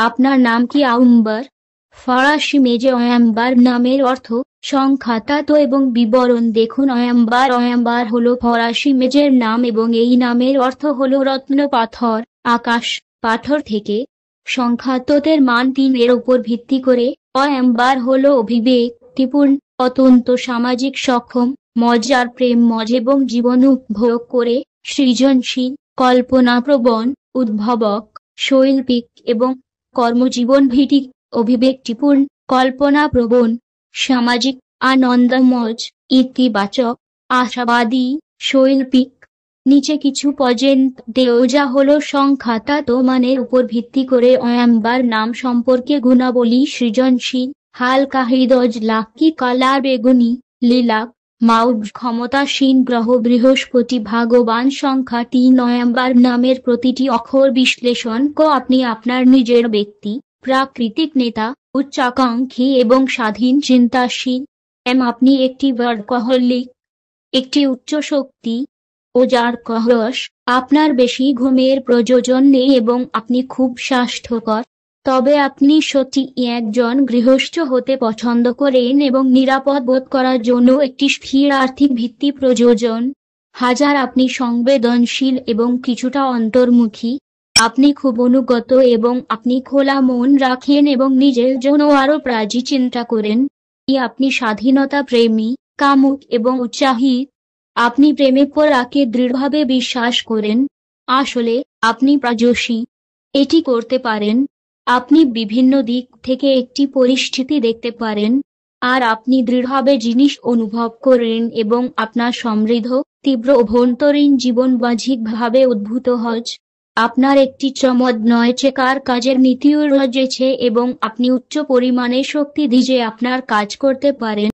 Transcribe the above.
আপনার নাম কি? আউম্বার ফরাসি মেজে অয়াম্বার নামের অর্থ সংখ্যাতাত এবং বিবরণ। দেখুন, অয়াম্বার অয়াম্বার হলো ফরাসি মেজের নাম এবং এই নামের অর্থ হলো রত্ন, পাথর, আকাশ, পাথর থেকে সংখ্যাততের মান তিন। এর উপর ভিত্তি করে অয়াম্বার হলো অভিবেক ত্রিপূর্ণ অত্যন্ত সামাজিক সক্ষম, মজার প্রেম, মজ এবং জীবন উপভোগ করে সৃজনশীল, কল্পনাপ্রবণ, উদ্ভাবক, শৈল্পিক এবং কর্মজীবন ভিত্তিক অভিব্যক্তিপূর্ণ কল্পনাপ্রবণ সামাজিক আনন্দমজ, ইতিবাচক, আশাবাদী, শৈল্পিক। নিচে কিছু পজেন্ট দেওজা হলো সংখ্যাতাত মানের উপর ভিত্তি করে অয়াম্বার নাম সম্পর্কে গুণাবলী সৃজনশীল, হালকা হৃদয় লাকি, কালার বেগুনি লীলাক মাউড ক্ষমতাসীন গ্রহ বৃহস্পতি ভাগবান সংখ্যা তিন নয়াম্বার নামের প্রতিটি অক্ষর বিশ্লেষণ কো আপনি আপনার নিজের ব্যক্তি, প্রাকৃতিক নেতা, উচ্চাকাঙ্ক্ষী এবং স্বাধীন চিন্তাশীল। এম আপনি একটি ওয়ার্কহলিক একটি উচ্চ শক্তি, ও যার কহরস আপনার বেশি ঘুমের প্রয়োজন নেই এবং আপনি খুব স্বাস্থ্যকর। তবে আপনি সত্যি একজন গৃহস্থ হতে পছন্দ করেন এবং নিরাপদ বোধ করার জন্য একটি স্থির আর্থিক ভিত্তি প্রয়োজন। হাজার আপনি সংবেদনশীল এবং কিছুটা অন্তর্মুখী। আপনি খুব অনুগত এবং আপনি খোলা মন রাখেন এবং নিজের জন্য আরও প্রাজি চিন্তা করেন। আপনি স্বাধীনতা প্রেমী, কামুক এবং উৎসাহিত আপনি প্রেমে পরাকে দৃঢ়ভাবে বিশ্বাস করেন। আসলে আপনি প্রাজসী এটি করতে পারেন। আপনি বিভিন্ন দিক থেকে একটি পরিস্থিতি দেখতে পারেন, আর আপনি দৃঢ়ভাবে জিনিস অনুভব করেন এবং আপনার সমৃদ্ধ, তীব্র অভ্যন্তরীণ জীবন বাহ্যিকভাবে উদ্ভূত হজ। আপনার একটি চমদ নয় চেকার কাজের নীতিও রয়েছে এবং আপনি উচ্চ পরিমাণে শক্তি দিয়ে আপনার কাজ করতে পারেন।